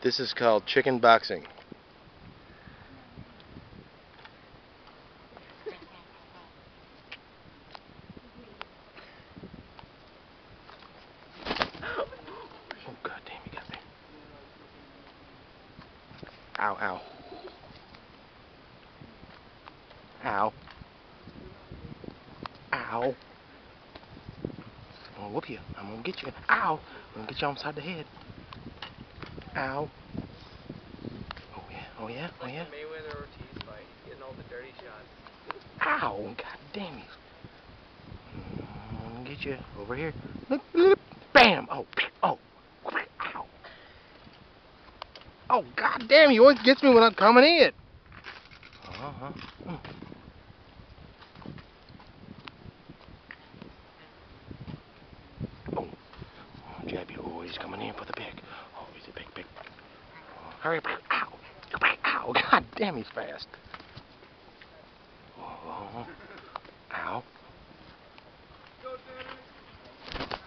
This is called chicken boxing. Oh god damn, you got me. Ow, ow. Ow. Ow. I'm gonna whoop you. I'm gonna get you. Ow. I'm gonna get you on the side of the head. Ow. Oh yeah, oh yeah, oh yeah. Mayweather Ortiz fight. Getting all the dirty shots. Ow. God damn. I'm gonna get you over here. Look, look. Bam. Oh, oh. Ow. Oh, god damn, he always gets me when I'm coming in. Uh-huh. Mm. Oh. jab you. Oh, coming in for the pick. Oh, he's a big, big. Oh, hurry up. Ow. Ow. God damn, he's fast. Oh. Ow.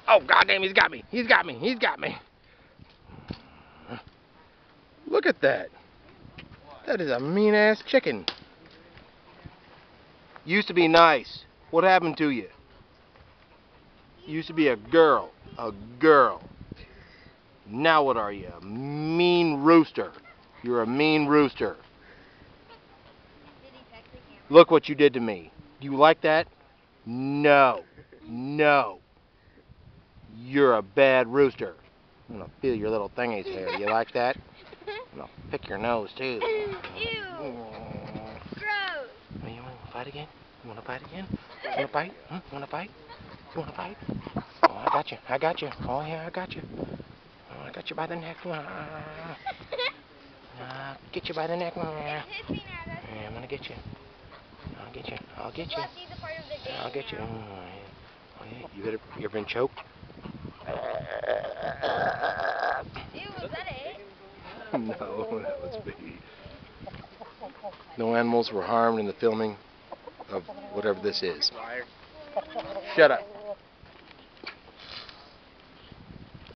Oh, god damn, he's got me. He's got me. He's got me. Look at that. That is a mean ass chicken. Used to be nice. What happened to you? Used to be a girl. A girl. Now what are you? A mean rooster. You're a mean rooster. Look what you did to me. Do you like that? No. No. You're a bad rooster. I'm gonna feel your little thingy's hair. You like that? I'm gonna pick your nose too. Ew. Oh. Gross. You wanna fight again? You wanna fight again? You wanna fight? Hmm? You wanna fight? You wanna fight? Oh, I got you. I got you. Oh yeah, I got you. I got you by the neck. Ah. Ah, get you by the neck. It hit me now. That's Yeah, I'm gonna get you. I'll get you. I'll get you. Well, see the part of the day I'll get you. Oh, yeah. Oh, yeah. You ever, you ever been choked? Ew, was that it? no, that was me. No animals were harmed in the filming of whatever this is. Shut up.